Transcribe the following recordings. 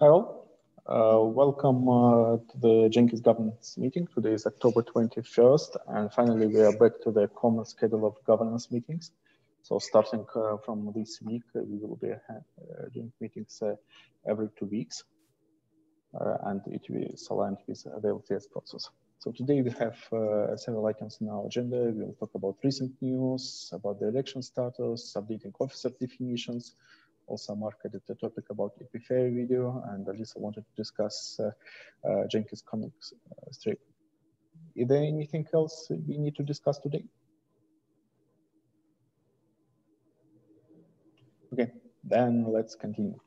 All. Uh, welcome uh, to the Jenkins governance meeting. Today is October 21st, and finally we are back to the common schedule of governance meetings. So starting uh, from this week, uh, we will be uh, doing meetings uh, every two weeks, and it is aligned with the LTS process. So today we have several items in our agenda. We will talk about recent news, about the election status, updating officer definitions, also marketed the topic about Epifair video, and Alyssa wanted to discuss uh, uh, Jenkins comics uh, strip. Is there anything else we need to discuss today? Okay, then let's continue.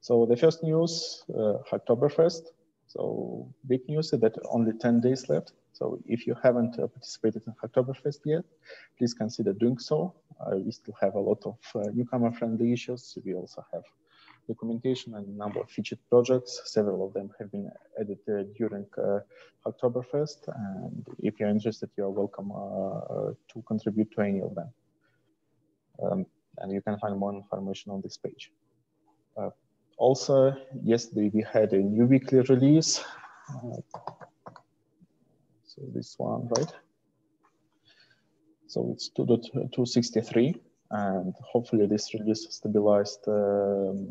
So the first news, uh, Hacktoberfest. So big news that only 10 days left. So if you haven't participated in Hacktoberfest yet, please consider doing so. Uh, we still have a lot of uh, newcomer-friendly issues. We also have documentation and a number of featured projects. Several of them have been uh, during uh, Hacktoberfest. And if you're interested, you're welcome uh, to contribute to any of them. Um, and you can find more information on this page. Uh, also, yesterday we had a new weekly release. So this one, right? So it's 2.263 and hopefully this release stabilized um,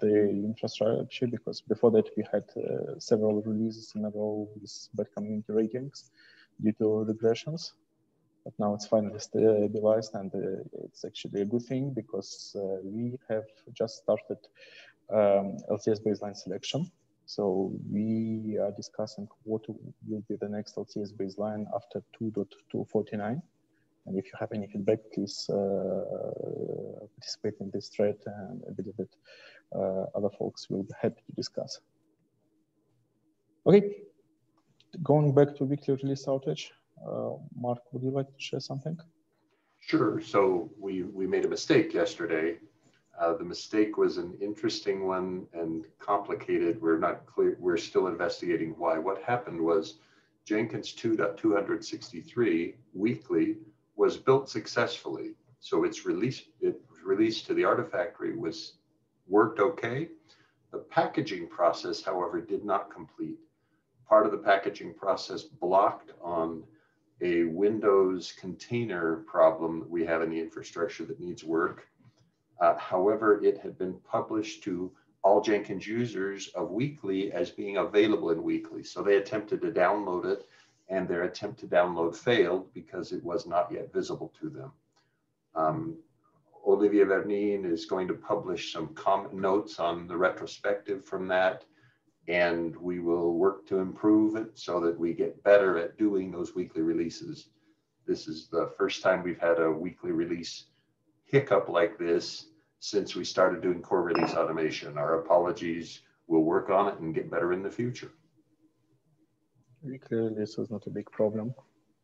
the infrastructure because before that we had uh, several releases in a row with bad community ratings due to regressions. But now it's finally stabilized and uh, it's actually a good thing because uh, we have just started um, LTS baseline selection so we are discussing what will be the next LTS baseline after 2.249. And if you have any feedback, please uh, participate in this thread and I believe that uh, other folks will be happy to discuss. Okay, going back to weekly release outage, uh, Mark, would you like to share something? Sure. So we, we made a mistake yesterday uh, the mistake was an interesting one and complicated. We're not clear. We're still investigating why. What happened was Jenkins 2.263 weekly was built successfully. So it's released, it was released to the Artifactory was worked okay. The packaging process, however, did not complete. Part of the packaging process blocked on a Windows container problem that we have in the infrastructure that needs work. Uh, however, it had been published to all Jenkins users of Weekly as being available in Weekly. So they attempted to download it and their attempt to download failed because it was not yet visible to them. Um, Olivier Vernin is going to publish some notes on the retrospective from that, and we will work to improve it so that we get better at doing those weekly releases. This is the first time we've had a weekly release hiccup like this since we started doing core release automation. Our apologies. We'll work on it and get better in the future. Clearly, this is not a big problem.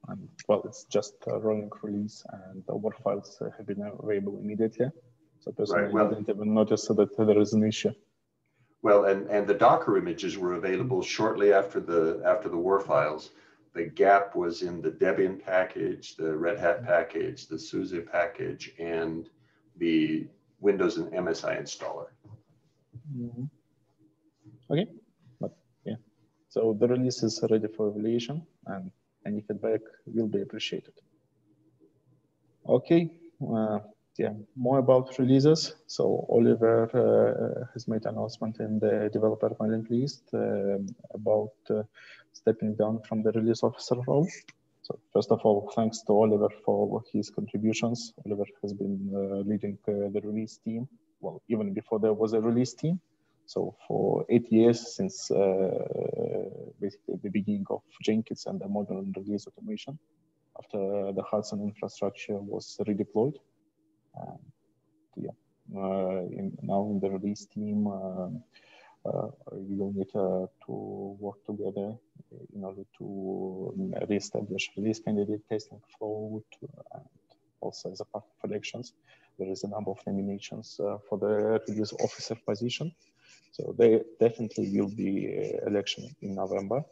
And well, it's just a rolling release and the WAR files have been available immediately. So personally, right. well, I didn't even notice that there is an issue. Well, and, and the Docker images were available shortly after the after the WAR files. The gap was in the Debian package, the Red Hat package, the SUSE package, and the Windows and MSI installer. Mm -hmm. Okay. So the release is ready for evaluation and any feedback will be appreciated. Okay, uh, yeah, more about releases. So Oliver uh, has made announcement in the developer mailing list uh, about uh, stepping down from the release officer role. So first of all, thanks to Oliver for his contributions. Oliver has been uh, leading uh, the release team, well, even before there was a release team. So for eight years since uh, basically the beginning of Jenkins and the modern release automation, after the Hudson infrastructure was redeployed. And yeah, uh, in, now in the release team, uh, uh, we will need to work together in order to um, reestablish release candidate testing flow to, and also as a part of elections. There is a number of nominations uh, for the release officer position. So there definitely will be election in November.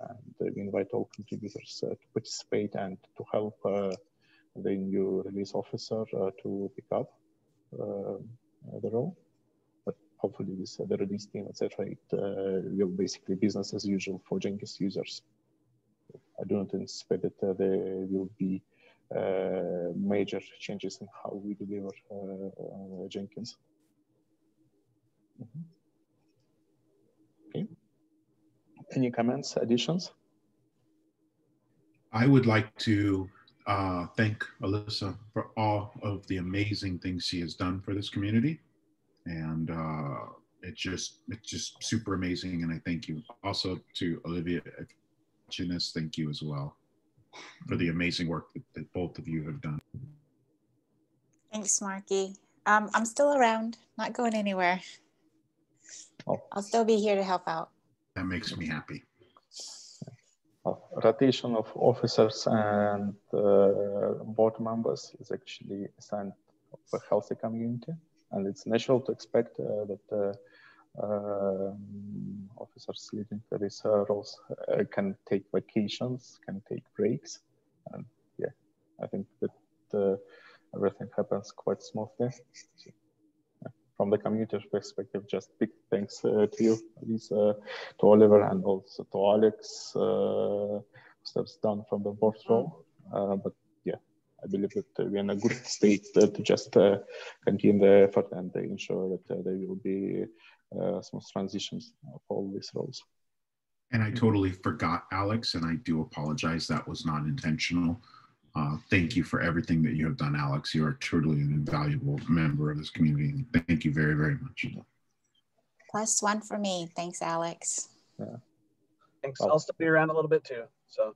And we invite all contributors uh, to participate and to help uh, the new release officer uh, to pick up uh, the role But hopefully with the release team, etc., it will basically be business as usual for Jenkins users. I do not anticipate that there will be major changes in how we deliver Jenkins. Mm -hmm. Okay. Any comments, additions? I would like to uh, thank Alyssa for all of the amazing things she has done for this community, and uh, it's just it's just super amazing. And I thank you also to Olivia Chinnis. Thank you as well for the amazing work that, that both of you have done. Thanks, Marky. Um, I'm still around, not going anywhere. Oh. I'll still be here to help out. That makes me happy rotation of officers and uh, board members is actually a sign of a healthy community. And it's natural to expect uh, that uh, um, officers leading these roles uh, can take vacations, can take breaks. And yeah, I think that uh, everything happens quite smoothly. From the community perspective, just big thanks uh, to you, Lisa, to Oliver, and also to Alex, uh, steps down from the board role. Uh, but yeah, I believe that we're in a good state to just uh, continue the effort and ensure that uh, there will be uh, smooth transitions of all these roles. And I totally forgot Alex, and I do apologize. That was not intentional. Uh, thank you for everything that you have done, Alex. You are truly an invaluable member of this community. Thank you very, very much. Plus one for me. Thanks, Alex. Yeah. Thanks. I'll still be around a little bit too. So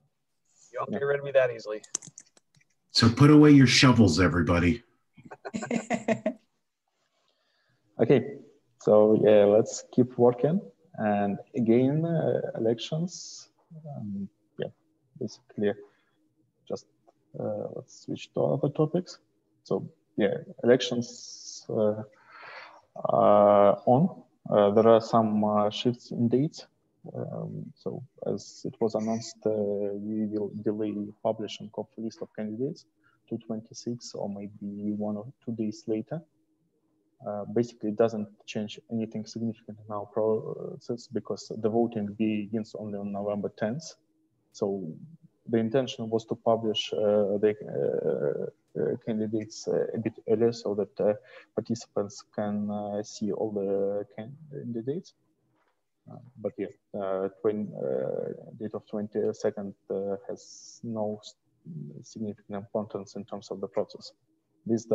you won't yeah. get rid of me that easily. So put away your shovels, everybody. okay. So yeah, let's keep working. And again, uh, elections. Um, yeah, basically just uh, let's switch to other topics. So yeah, elections uh, are on. Uh, there are some shifts in dates. Um, so as it was announced, we will delay publishing of list of candidates to 26 or maybe one or two days later. Uh, basically, it doesn't change anything significant in our process because the voting begins only on November 10th. So the intention was to publish uh, the uh, uh, candidates a bit earlier so that uh, participants can uh, see all the candidates. Uh, but yeah, twin, date of 22nd has no significant importance in terms of the process. These,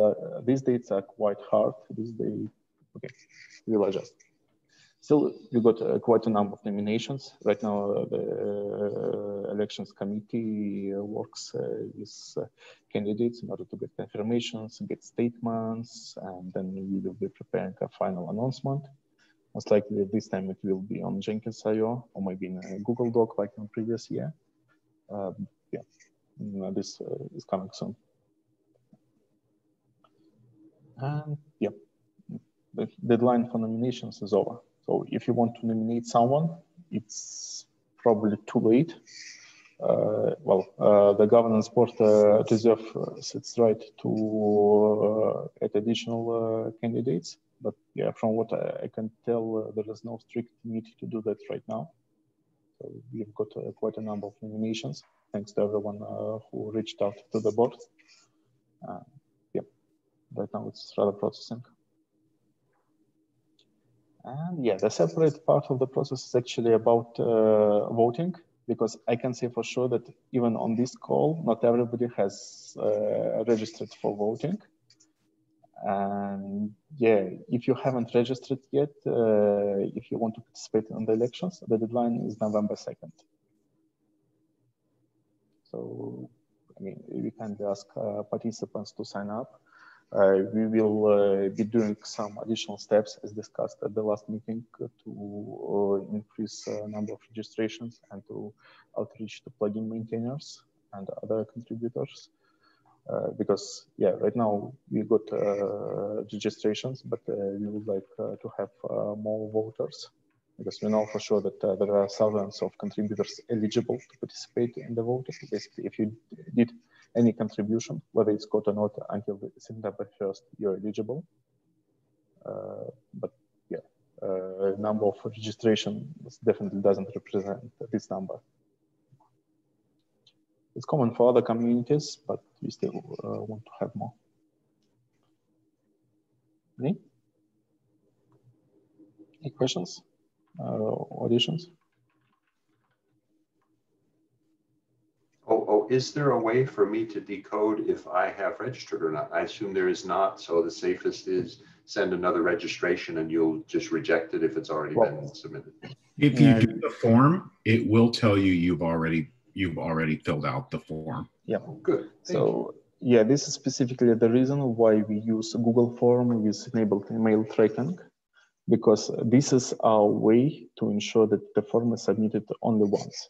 these dates are quite hard. These days, okay, we'll adjust. Still, we got uh, quite a number of nominations. Right now, uh, the uh, elections committee works with candidates in order to get confirmations, get statements, and then we will be preparing a final announcement. Most likely this time it will be on Jenkins.io or maybe in a Google Doc like in previous year. Um, yeah, mm, this uh, is coming soon. And yeah, the deadline for nominations is over. So if you want to nominate someone, it's probably too late. Uh, well, uh, the governance board uh, reserve its right to uh, add additional uh, candidates. But yeah, from what I, I can tell, uh, there is no strict need to do that right now. So we've got quite a number of nominations. Thanks to everyone who reached out to the board. yeah, right now it's rather processing. And yeah, the separate part of the process is actually about uh, voting because I can say for sure that even on this call, not everybody has uh, registered for voting. And yeah, if you haven't registered yet, uh, if you want to participate in the elections, the deadline is November 2nd. So, I mean, we can ask uh, participants to sign up. Uh, we will uh, be doing some additional steps as discussed at the last meeting to uh, increase number of registrations and to outreach to plugin maintainers and other contributors. Uh, because yeah, right now we got uh, registrations, but uh, we would like to have more voters because we know for sure that there are thousands of contributors eligible to participate in the voting. Basically, if you did any contribution, whether it's code or not, until September 1st, you're eligible. Uh, but yeah, number of registration definitely doesn't represent this number. It's common for other communities, but we still uh, want to have more. Any? Any questions uh, or additions? Oh, is there a way for me to decode if I have registered or not? I assume there is not. So the safest is send another registration and you'll just reject it if it's already well, been submitted. If you do the form, it will tell you you've already you've already filled out the form. Yeah, oh, good. Thank so you. yeah, this is specifically the reason why we use Google form with enabled email tracking because this is our way to ensure that the form is submitted only once.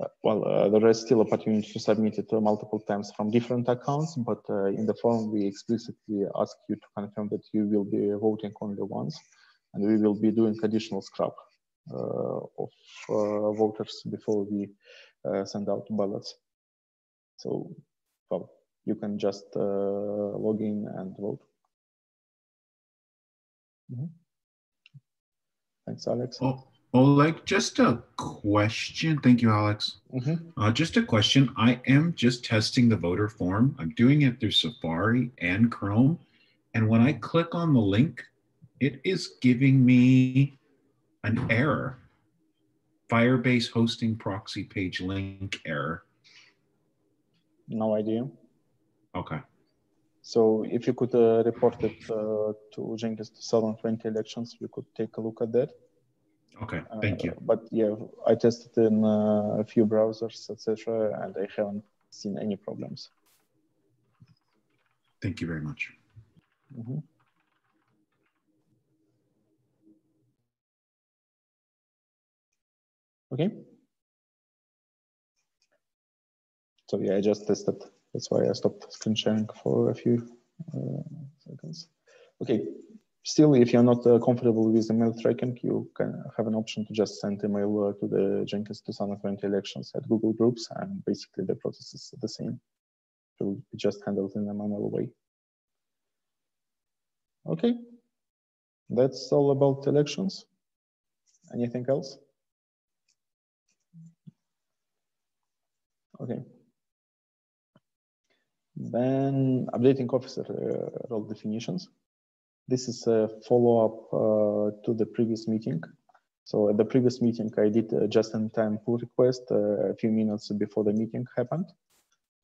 Uh, well, uh, there is still opportunity to submit it uh, multiple times from different accounts, but uh, in the form we explicitly ask you to confirm that you will be voting only once, and we will be doing additional scrub uh, of uh, voters before we send out ballots. So, well, you can just log in and vote. Mm -hmm. Thanks, Alex. Oh. Oleg, just a question. Thank you, Alex. Mm-hmm. Uh, just a question. I am just testing the voter form. I'm doing it through Safari and Chrome. And when I click on the link, it is giving me an error. Firebase hosting proxy page link error. No idea. Okay. So if you could uh, report it uh, to Jenkins 2020 elections, we could take a look at that. Okay, thank you. Uh, but yeah, I tested in uh, a few browsers, etc., and I haven't seen any problems. Thank you very much. Mm -hmm. Okay. So yeah, I just tested. That's why I stopped screen sharing for a few uh, seconds. Okay, Still, if you're not uh, comfortable with email tracking, you can have an option to just send email uh, to the Jenkins 2020 elections at Google Groups, and basically the process is the same. It will be just handled in a manual way. Okay, that's all about elections. Anything else? Okay. Then updating officer uh, role definitions. This is a follow-up uh, to the previous meeting. So at the previous meeting, I did a just-in-time pull request uh, a few minutes before the meeting happened.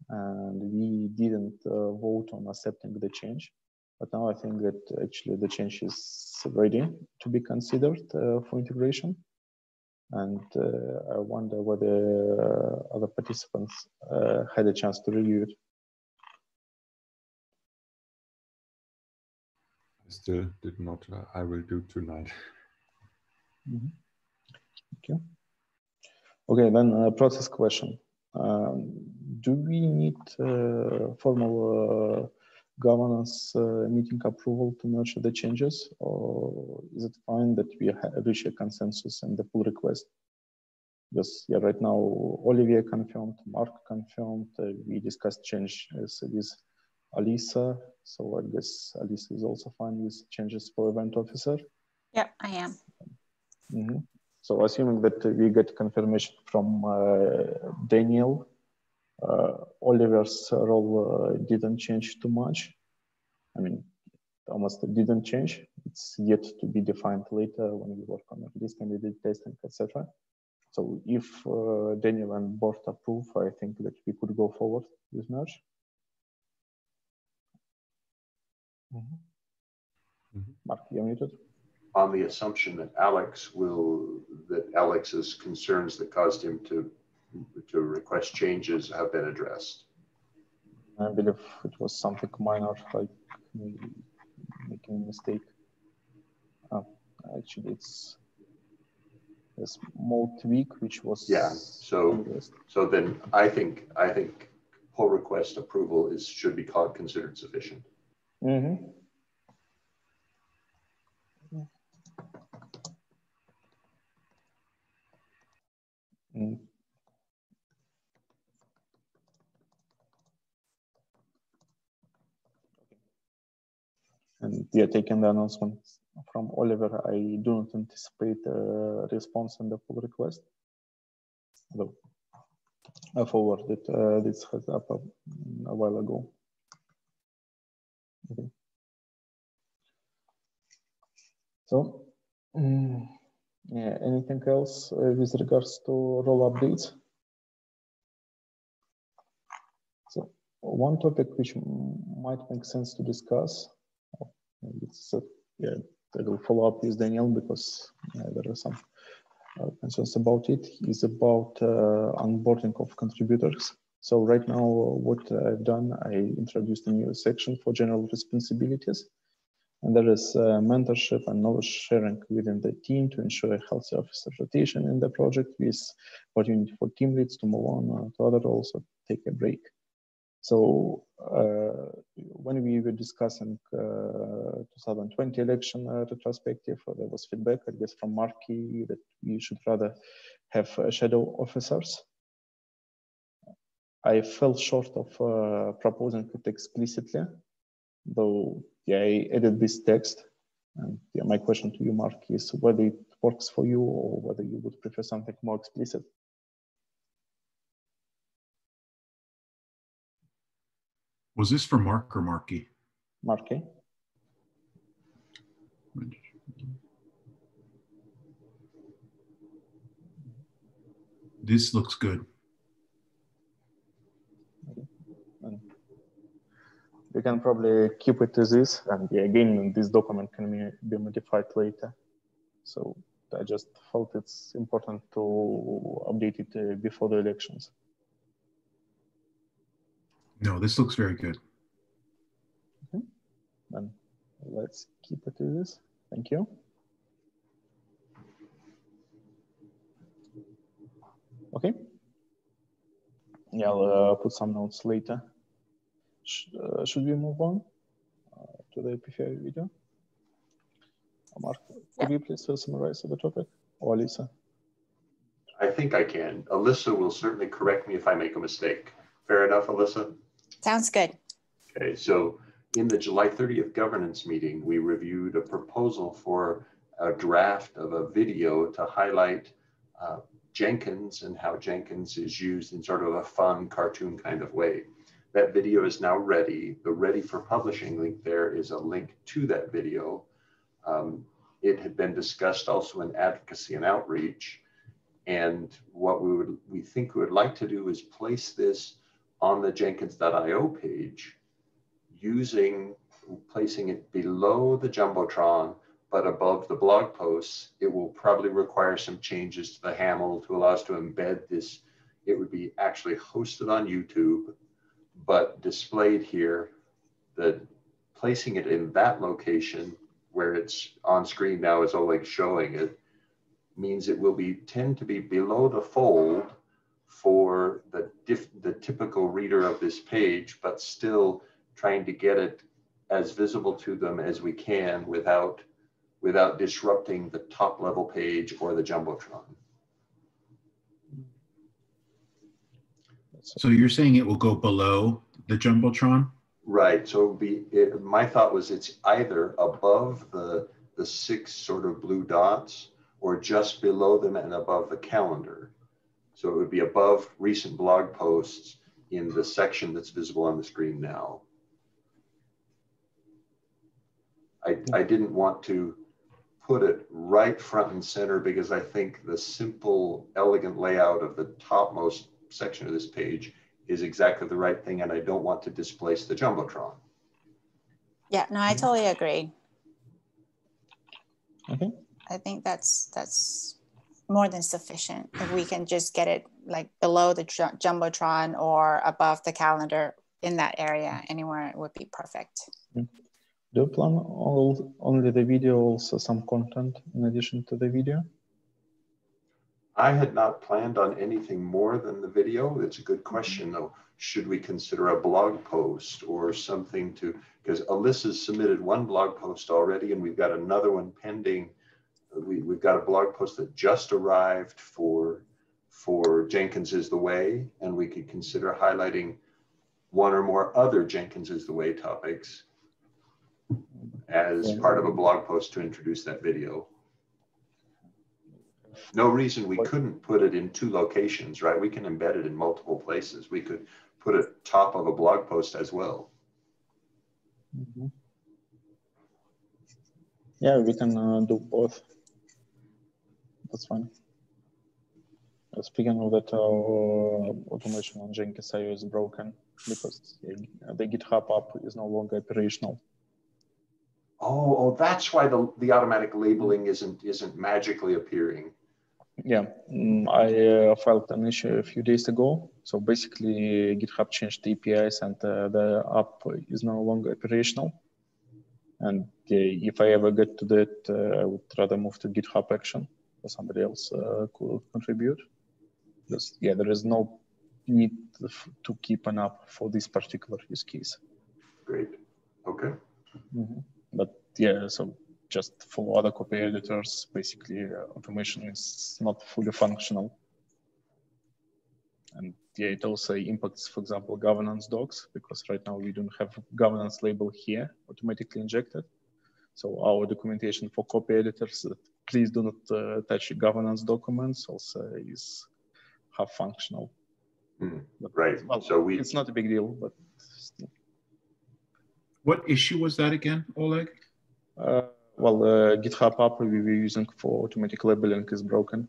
And we didn't uh, vote on accepting the change. But now I think that actually the change is ready to be considered uh, for integration. And uh, I wonder whether other participants uh, had a chance to review it. Still did not. Uh, I will do tonight. Mm -hmm. Okay. Okay, then a uh, process question. Um, do we need uh, formal uh, governance uh, meeting approval to merge the changes, or is it fine that we reach a consensus and the pull request? Because yeah, right now Olivier confirmed, Mark confirmed, uh, we discussed changes with Alyssa. So I guess Alyssa is also fine with changes for event officer. Yeah, I am. Mm -hmm. So assuming that we get confirmation from uh, Daniel, uh, Oliver's role uh, didn't change too much. I mean, almost didn't change. It's yet to be defined later when we work on this candidate testing, etc. So if uh, Daniel and board approve, I think that we could go forward with merge. Mm-hmm. Mark, you're muted. On the assumption that Alex will, that Alex's concerns that caused him to to request changes have been addressed. I believe it was something minor, like making a mistake. Oh, actually, it's a small tweak, which was yeah. So so then I think I think pull request approval is should be called considered sufficient. Mm-hmm. Mm. And yeah, taking the announcement from Oliver, I do not anticipate a response on the pull request. Although I forwarded uh, this heads up a, a while ago. Okay. So, um, yeah, anything else uh, with regards to role updates? So, one topic which might make sense to discuss, it's yeah, I will follow up with Daniel because there are some uh, concerns about it, is about uh, onboarding of contributors. So right now, what I've done, I introduced a new section for general responsibilities. And there is uh, mentorship and knowledge sharing within the team to ensure a healthy officer rotation in the project with opportunity for team leads to move on uh, to other roles or take a break. So uh, when we were discussing uh, 2020 election uh, retrospective, there was feedback, I guess, from Marky that we should rather have shadow officers. I fell short of uh, proposing it explicitly, though yeah, I added this text. And yeah, my question to you, Mark, is whether it works for you or whether you would prefer something more explicit. Was this for Mark or Marky? Marky. This looks good. We can probably keep it as this And yeah, again, this document can be modified later. So I just felt it's important to update it uh, before the elections. No, this looks very good. Okay. Then let's keep it as this Thank you. Okay. Yeah, I'll uh, put some notes later. Sh uh, should we move on uh, to the API video? Mark, could you please summarize the topic? Or Lisa? I think I can. Alyssa will certainly correct me if I make a mistake. Fair enough, Alyssa? Sounds good. Okay, so in the July 30th governance meeting, we reviewed a proposal for a draft of a video to highlight uh, Jenkins and how Jenkins is used in sort of a fun cartoon kind of way. That video is now ready. The ready for publishing link there is a link to that video. Um, it had been discussed also in advocacy and outreach. And what we would we think we would like to do is place this on the jenkins.io page using placing it below the jumbotron but above the blog posts it will probably require some changes to the haml to allow us to embed this it would be actually hosted on youtube but displayed here the placing it in that location where it's on screen now is Oleg showing it means it will be tend to be below the fold for the, the typical reader of this page, but still trying to get it as visible to them as we can without, without disrupting the top level page or the Jumbotron. So you're saying it will go below the Jumbotron? Right. So it would be it, my thought was it's either above the the six sort of blue dots or just below them and above the calendar. So it would be above recent blog posts in the section that's visible on the screen now. I, I didn't want to put it right front and center because I think the simple, elegant layout of the topmost section of this page is exactly the right thing, and I don't want to displace the Jumbotron. Yeah, no, I mm-hmm. totally agree. Okay. I think that's that's more than sufficient. If we can just get it like below the jumbotron or above the calendar in that area, mm-hmm. anywhere it would be perfect. Mm-hmm. Do you plan all, only the video, also some content in addition to the video? I had not planned on anything more than the video. It's a good question though. Should we consider a blog post or something to, because Alyssa's submitted one blog post already and we've got another one pending we, we've got a blog post that just arrived for for Jenkins is the way, and we could consider highlighting one or more other Jenkins is the way topics. as part of a blog post to introduce that video. No reason we couldn't put it in two locations, right? We can embed it in multiple places. We could put it top of a blog post as well. Mm -hmm. Yeah, we can uh, do both. That's fine. Uh, speaking of that, uh, automation on Jenkins IO is broken because the GitHub app is no longer operational. Oh, oh, that's why the, the automatic labeling isn't isn't magically appearing. Yeah, mm, I uh, filed an issue a few days ago. So basically, GitHub changed the APIs and uh, the app is no longer operational. And uh, if I ever get to that, uh, I would rather move to GitHub Action or somebody else uh, could contribute. Because yeah, there is no need to keep an app for this particular use case. Great. Okay. Mm -hmm. But yeah, so just for other copy editors, basically uh, automation is not fully functional. And yeah, it also impacts, for example, governance docs, because right now we don't have governance label here automatically injected. So our documentation for copy editors that please do not uh, touch governance documents also is half functional. Mm, right. Well, so we it's not a big deal, but still. What issue was that again, Oleg? Uh, well, the GitHub app we were using for automatic labeling is broken.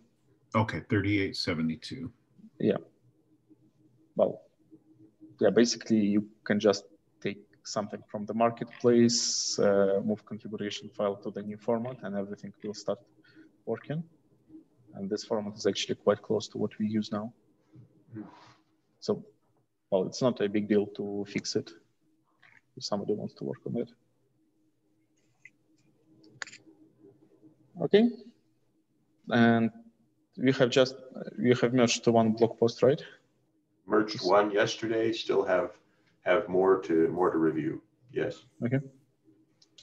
Okay, 3872. Yeah. Well, yeah, basically you can just take something from the marketplace, uh, move configuration file to the new format, and everything will start working. And this format is actually quite close to what we use now. So, well, it's not a big deal to fix it if somebody wants to work on it. Okay. And we have just, we have merged to one blog post, right? Merged one yesterday, still have have more to more to review. Yes. Okay.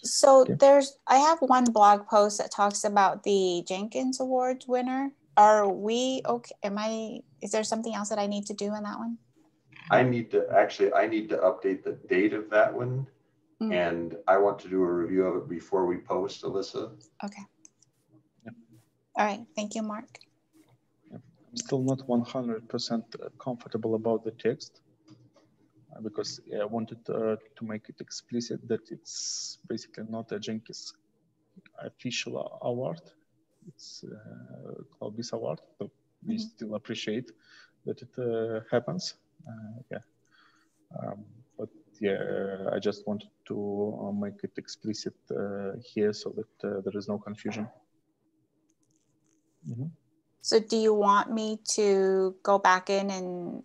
So okay. there's, I have one blog post that talks about the Jenkins Awards winner. Are we okay? Am I, is there something else that I need to do in that one? I need to, actually, I need to update the date of that one. Mm. And I want to do a review of it before we post, Alyssa. Okay. All right, thank you, Mark. I'm still not 100% comfortable about the text uh, because I wanted uh, to make it explicit that it's basically not a Jenkins official award. It's uh, CloudBees award, but we mm -hmm. still appreciate that it uh, happens. Uh, yeah. Um, but yeah, I just wanted to uh, make it explicit here so that there is no confusion. Mm -hmm. So do you want me to go back in and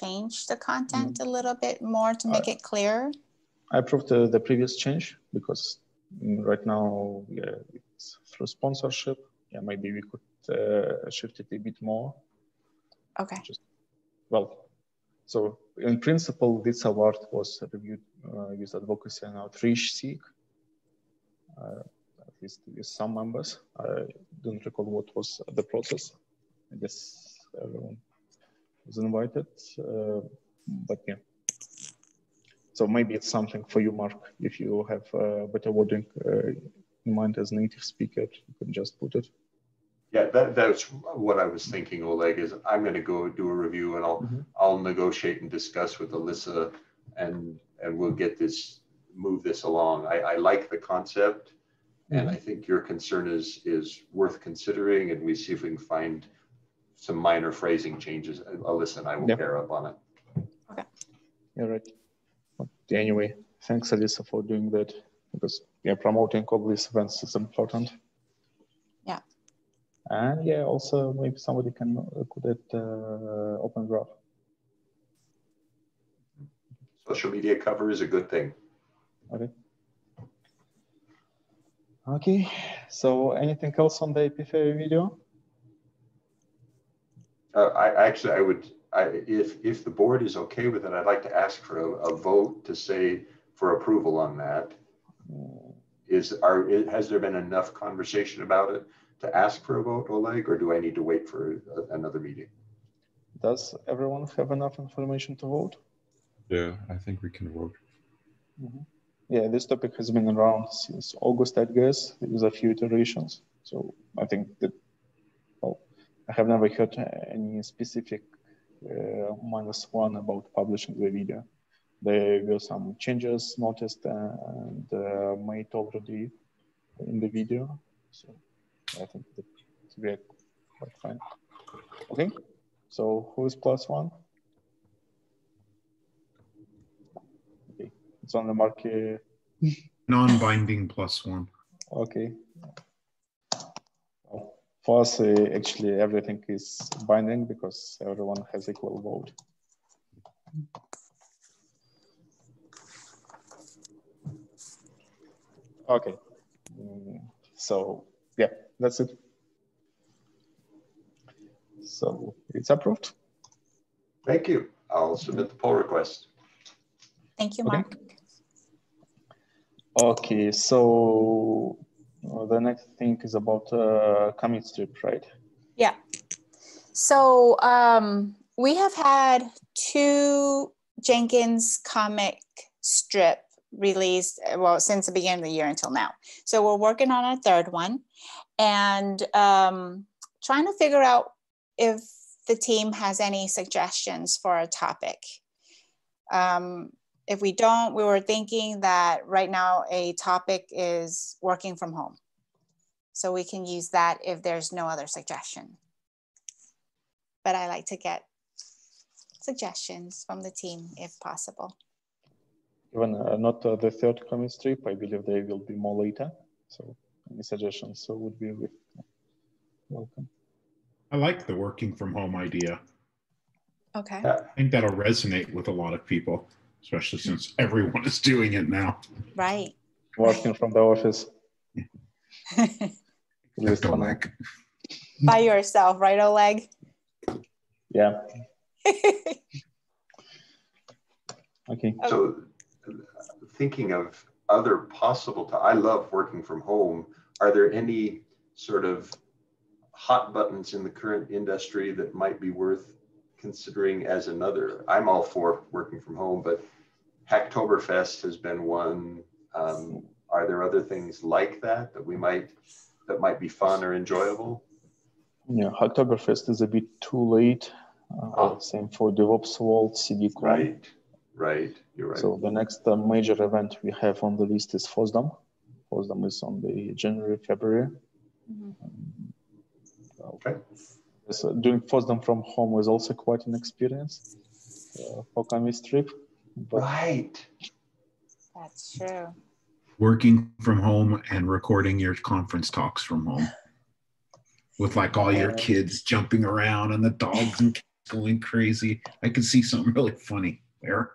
change the content mm -hmm. a little bit more to make uh, it clear? I approved the, the previous change because right now yeah, it's through sponsorship. Yeah, maybe we could uh, shift it a bit more. Okay. Just, well, so in principle, this award was reviewed uh, with advocacy and outreach SIG Uh, least with some members. I don't recall what was the process. I guess everyone was invited, uh, but yeah. So maybe it's something for you, Mark. If you have uh, better wording uh, in mind as native speaker, you can just put it. Yeah, that, that's what I was thinking, Oleg, is I'm going to go do a review and I'll, mm -hmm. I'll negotiate and discuss with Alyssa and, and we'll get this, move this along. I, I like the concept. And I think your concern is is worth considering, and we see if we can find some minor phrasing changes. Alyssa and I will yep. pair up on it. Okay. Yeah, right. Anyway, thanks, Alyssa, for doing that because yeah, promoting all these events is important. Yeah. And yeah, also maybe somebody can uh, could it uh, open graph. Social media cover is a good thing. Okay. Okay, so anything else on the Epiphany video? Uh, I actually, I would, I, if if the board is okay with it, I'd like to ask for a, a vote to say for approval on that. Is are has there been enough conversation about it to ask for a vote, Oleg, or do I need to wait for a, another meeting? Does everyone have enough information to vote? Yeah, I think we can vote. Mm -hmm. Yeah, this topic has been around since August, I guess, with a few iterations. So I think that, well, I have never heard any specific uh, minus one about publishing the video. There were some changes noticed and uh, made already in the video. So I think that we are quite fine. Okay, so who is plus one? Okay, it's on the market. Non-binding plus one. Okay. For us, uh, actually, everything is binding because everyone has equal vote. Okay. Mm, so, yeah, that's it. So it's approved. Thank you. I'll submit the pull request. Thank you, Okay. Mark. Okay, so uh, the next thing is about uh, commit strip, right? Yeah. So um, we have had two Jenkins comic strip released, well, since the beginning of the year until now. So we're working on a third one and um, trying to figure out if the team has any suggestions for a topic. Um, if we don't, we were thinking that right now a topic is working from home. So we can use that if there's no other suggestion. But I like to get suggestions from the team if possible. Even uh, not uh, the third commit strip, I believe they will be more later. So any suggestions so would be with welcome. I like the working from home idea. Okay. I think that'll resonate with a lot of people, especially since everyone is doing it now. Right. Working from the office. at least for now. Oleg. By yourself, right, Oleg? Yeah, okay. So uh, thinking of other possible, to, I love working from home. Are there any sort of hot buttons in the current industry that might be worth considering as another? I'm all for working from home, but Hacktoberfest has been one. Um, are there other things like that that we might, that might be fun or enjoyable? Yeah, Hacktoberfest is a bit too late. Uh, Oh. Same for DevOps World, CDCon. Right, right, you're right. So the next uh, major event we have on the list is FOSDEM. FOSDEM is on the January, February. Mhm. Okay. So doing FOSDEM from home was also quite an experience uh, for Kami Strip. But Right. That's true. Working from home and recording your conference talks from home with like all your kids jumping around and the dogs and kids going crazy. I could see something really funny there.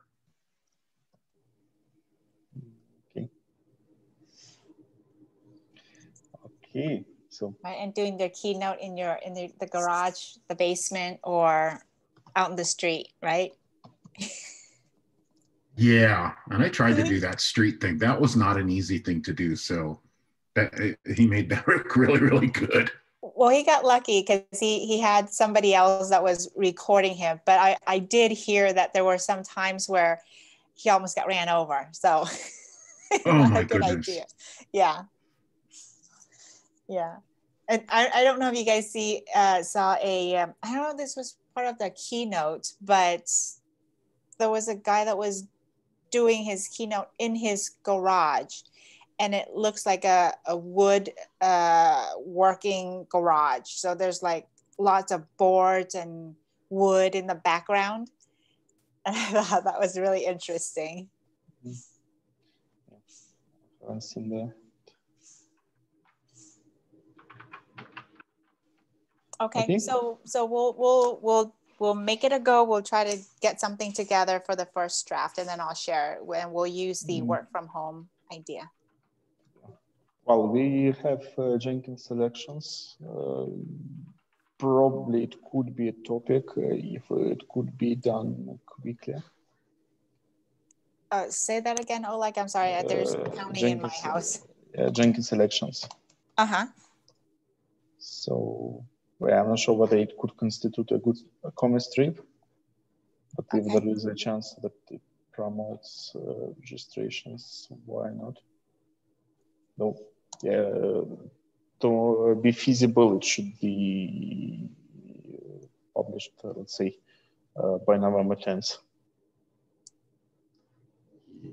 Okay. Okay, so Right. And doing their keynote in your in the, the garage, the basement, or out in the street, right? Yeah, and I tried to do that street thing. That was not an easy thing to do. So that he made that look really, really good. Well, he got lucky because he he had somebody else that was recording him. But I I did hear that there were some times where he almost got ran over. So Oh my good goodness. idea. Yeah. Yeah. And I, I don't know if you guys see uh, saw a um, I don't know if this was part of the keynote, but there was a guy that was doing his keynote in his garage and it looks like a, a wood uh, working garage. So there's like lots of boards and wood in the background. And I thought that was really interesting. haven't seen the Okay, Okay. so so we'll we'll we'll we'll make it a go. We'll try to get something together for the first draft, and then I'll share it. When we'll use the Mhm. work from home idea. Well, we have uh, Jenkins selections. Uh, probably it could be a topic uh, if it could be done quickly. Uh, say that again, Oleg. I'm sorry. uh, There's Uh, counting in my house. Uh, Jenkins selections. Uh huh. So well, I'm not sure whether it could constitute a good a common strip, but if there is a chance that it promotes uh, registrations, why not? No, yeah, to be feasible, it should be published, uh, let's say, uh, by November 10th.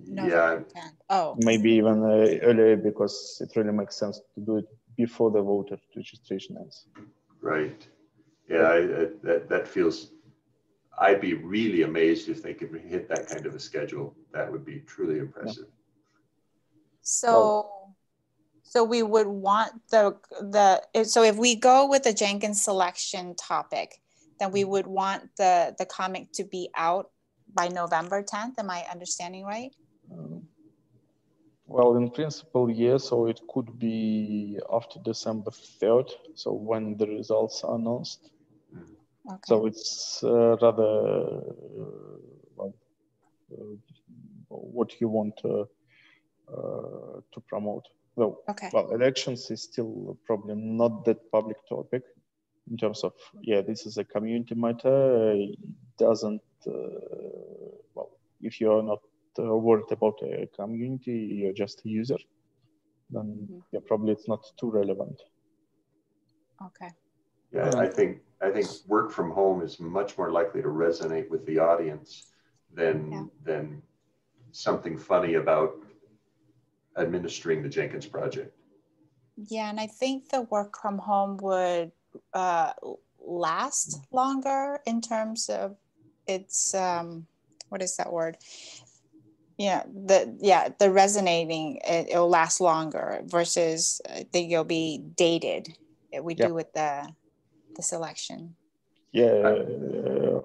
Yeah, Oh, Maybe even uh, earlier because it really makes sense to do it before the voter registration ends. Right. Yeah, I, I, that, that feels, I'd be really amazed if they could hit that kind of a schedule. That would be truly impressive. so, so we would want the, the, so if we go with the Jenkins selection topic, then we would want the, the comic to be out by November 10th. Am I understanding right? Well, in principle, yes, so it could be after December 3rd, so when the results are announced. Okay. So it's uh, rather uh, well, uh, what you want uh, uh, to promote. Well, Okay. well, elections is still probably not that public topic in terms of yeah, this is a community matter. It doesn't uh, well, if you are not worried about a community, you're just a user. Then Mhm. yeah, probably it's not too relevant. Okay. Yeah, I think, I think work from home is much more likely to resonate with the audience than, Yeah. than something funny about administering the Jenkins project. Yeah, and I think the work from home would uh, last longer in terms of its um, what is that word? Yeah, the yeah the resonating it, it'll last longer versus I think it'll be dated. We Yeah. do with the the selection. Yeah, uh,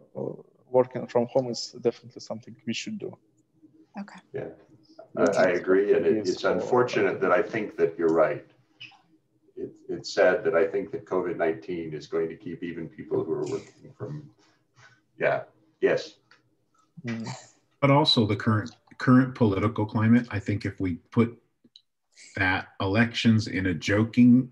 working from home is definitely something we should do. Okay. Yeah, I, I agree, and it, it's unfortunate that I think that you're right. It, it's sad that I think that COVID-19 is going to keep even people who are working from, yeah, yes, Mm. but also the current current political climate i think if we put that elections in a joking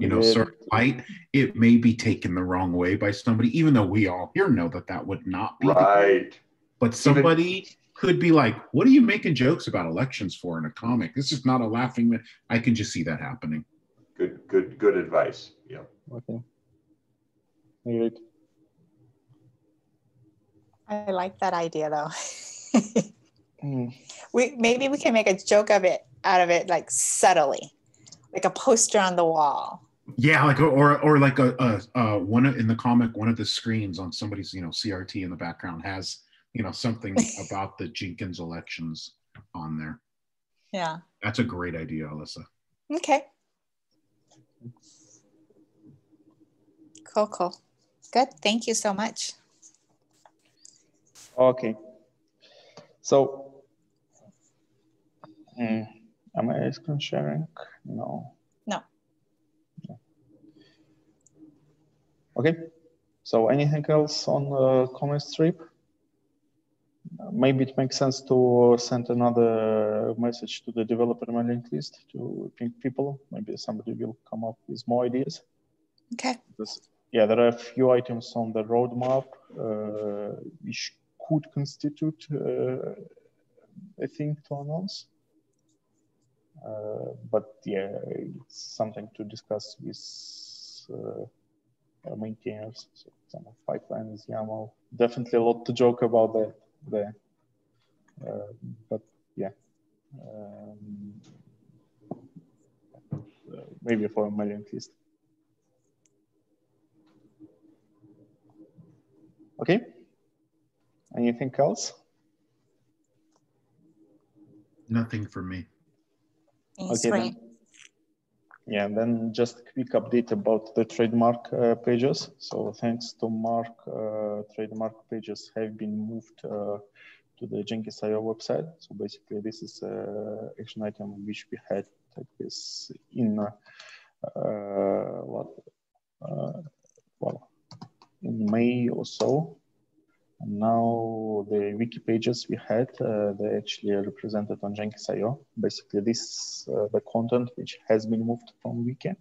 you know sort of light it may be taken the wrong way by somebody even though we all here know that that would not be the right. but somebody could be like what are you making jokes about elections for in a comic this is not a laughing ma-" i can just see that happening Good, good, good advice. Yeah. Okay. Great. I like that idea though. Mm. we maybe we can make a joke of it out of it like subtly, like a poster on the wall. yeah like or or like a, a, a one of- in the comic one of the screens on somebody's you know crt in the background has you know something about the jenkins elections on there Yeah. that's a great idea alyssa Okay. Cool, cool. Good. Thank you so much. Okay. So, mm, am I screen sharing? No. No. Okay. So, anything else on the comment strip? Maybe it makes sense to send another message to the developer mailing list to ping people. Maybe somebody will come up with more ideas. Okay. Because, yeah, there are a few items on the roadmap uh, which could constitute uh, a thing to announce. Uh, but yeah, it's something to discuss with uh, maintainers. So some of pipelines, YAML. Definitely a lot to joke about that there. Uh, but yeah. Um, uh, maybe for a mailing list. Okay. Anything else? nothing for me Okay, then. Yeah, and then just a quick update about the trademark uh, pages. So thanks to Mark, uh, trademark pages have been moved uh, to the Jenkins.io website. So basically, this is uh, action item which we had like this in uh, uh, what uh, well in May or so. And now the wiki pages we had, uh, they actually are represented on Jenkins.io. Basically, this uh, the content which has been moved from wiki.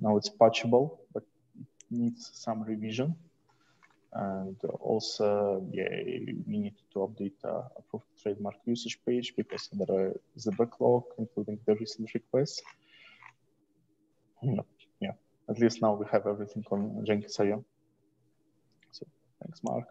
Now it's patchable, but it needs some revision. And also, yeah, we need to update uh, approved trademark usage page because there is a backlog, including the recent requests. Yeah, at least now we have everything on Jenkins.io. So thanks, Mark.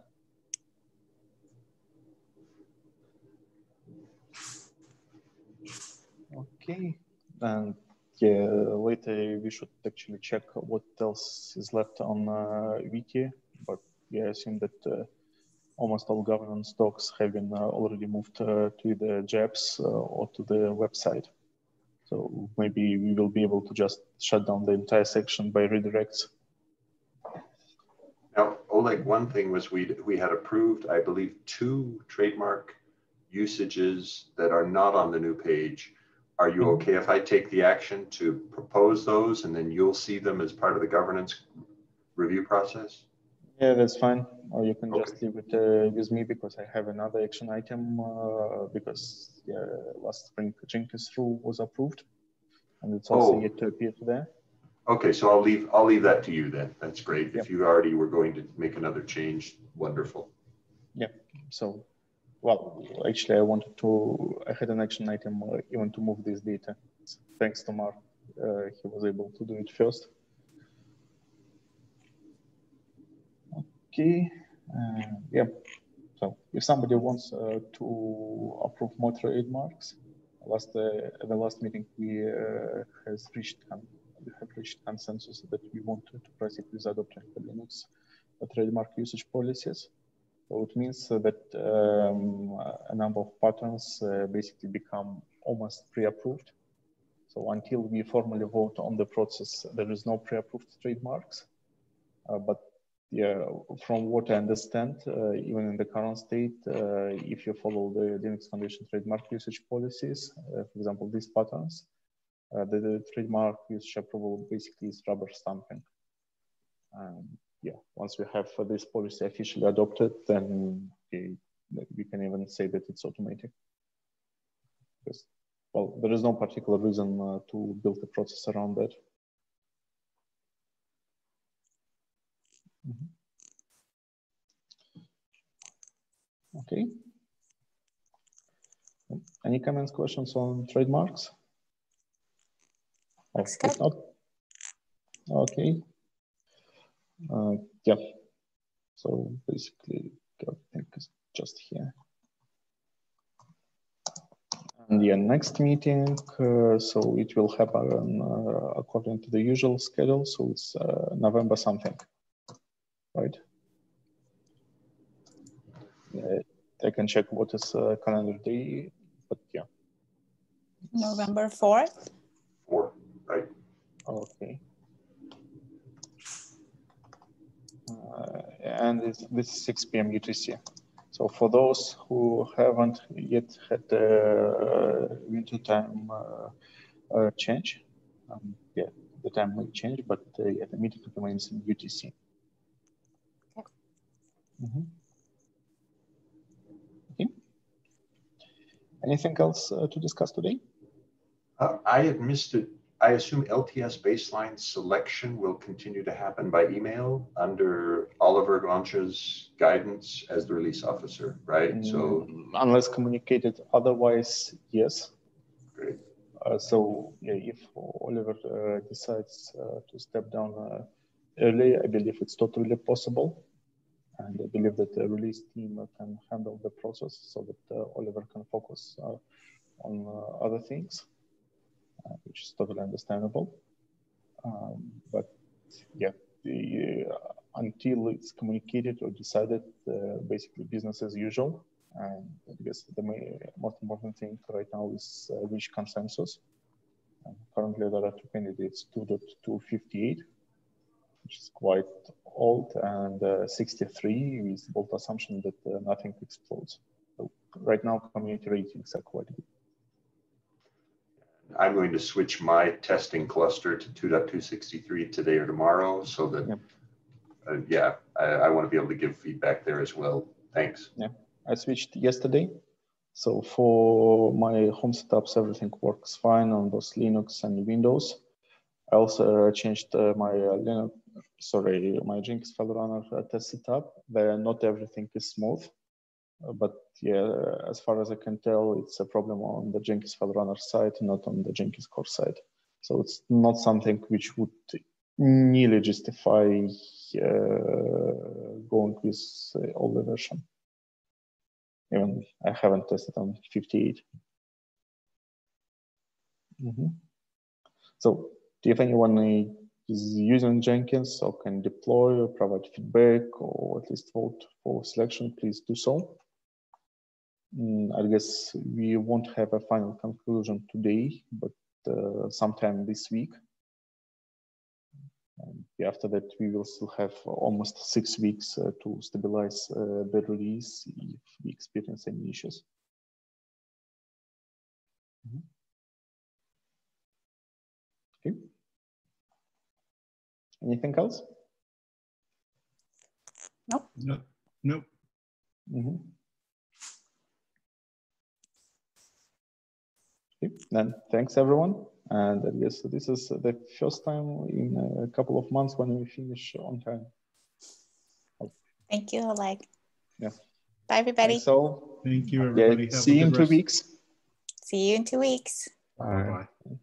Okay, and yeah, later we should actually check what else is left on uh, Wiki, but yeah, I assume that uh, almost all governance docs have been uh, already moved uh, to the JABS uh, or to the website. So maybe we will be able to just shut down the entire section by redirects. Now, Oleg, one thing was we we had approved, I believe, two trademark usages that are not on the new page. Are you Mhm. okay if I take the action to propose those and then you'll see them as part of the governance review process? Yeah, that's fine. Or you can Okay. just leave it uh, with me because I have another action item uh, because yeah, last spring Jenkins rule was approved and it's also Oh. yet to appear there. Okay, so I'll leave I'll leave that to you then. That's great. Yep. If you already were going to make another change, wonderful. Yeah. So, well, actually, I wanted to, I had an action item uh, even to move this data. Thanks to Mark, uh, he was able to do it first. Okay, uh, yeah. So if somebody wants uh, to approve more trademarks, last uh, at the last meeting we uh, has reached we have reached consensus that we want to, to proceed with adopting the Linux trademark usage policies. So it means that um, a number of patterns uh, basically become almost pre-approved. So until we formally vote on the process, there is no pre-approved trademarks. Uh, but yeah, from what I understand, uh, even in the current state, uh, if you follow the Linux Foundation trademark usage policies, uh, for example, these patterns, uh, the, the trademark usage approval basically is rubber stamping. Um, yeah, once we have uh, this policy officially adopted, then we, we can even say that it's automatic. Because, well, there is no particular reason uh, to build a process around that. Mhm. Okay. Any comments, questions on trademarks? Or Looks if good. not, okay. Uh, yeah. So basically, everything is just here. And the next meeting, uh, so it will happen uh, according to the usual schedule. So it's uh, November something, right? Uh, I can check what is uh, calendar day, but yeah. November 4th. Four, right? Okay. Uh, and it's, this is 6 p.m. UTC. So for those who haven't yet had the uh, winter time uh, uh, change, um, yeah, the time will change, but uh, yeah, the meeting remains in UTC. Okay. Mhm. Okay. Anything else uh, to discuss today? Uh, I had missed it. I assume LTS baseline selection will continue to happen by email under Oliver Gondža's guidance as the release officer, right? So, Mm, unless communicated otherwise, yes. great. Uh, so yeah, if Oliver uh, decides uh, to step down uh, early, I believe it's totally possible. And I believe that the release team can handle the process so that uh, Oliver can focus uh, on uh, other things, uh, which is totally understandable. Um, but yeah, the, uh, until it's communicated or decided, uh, basically business as usual. And I guess the ma- most important thing right now is uh, reach consensus. And currently, there are two candidates 2.258, which is quite old, and uh, 63 with the bold assumption that nothing explodes. So right now, community ratings are quite good. I'm going to switch my testing cluster to 2.263 today or tomorrow so that, Yep. uh, yeah, I, I want to be able to give feedback there as well. Thanks. Yeah, I switched yesterday. So for my home setups, everything works fine on both Linux and Windows. I also uh, changed uh, my uh, Linux, sorry, my Jenkinsfile Runner uh, test setup, where not everything is smooth. But yeah, as far as I can tell, it's a problem on the Jenkinsfile Runner side, not on the Jenkins core side. So it's not something which would nearly justify uh, going with uh, older version. Even I haven't tested on 58. Mm -hmm. So if anyone is using Jenkins or can deploy or provide feedback or at least vote for selection, please do so. Mm, I guess we won't have a final conclusion today, but uh, sometime this week. And after that, we will still have almost six weeks uh, to stabilize uh, the release if we experience any issues. Mm -hmm. Okay. Anything else? Nope. Nope. Nope. Mm -hmm. Okay. Then thanks everyone. And I guess this is the first time in a couple of months when we finish on time. Thank you, Oleg. Yeah. Bye, everybody. So, Thank you, everybody. Yeah, see you in two weeks. See you in two weeks. Bye. Bye.